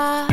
far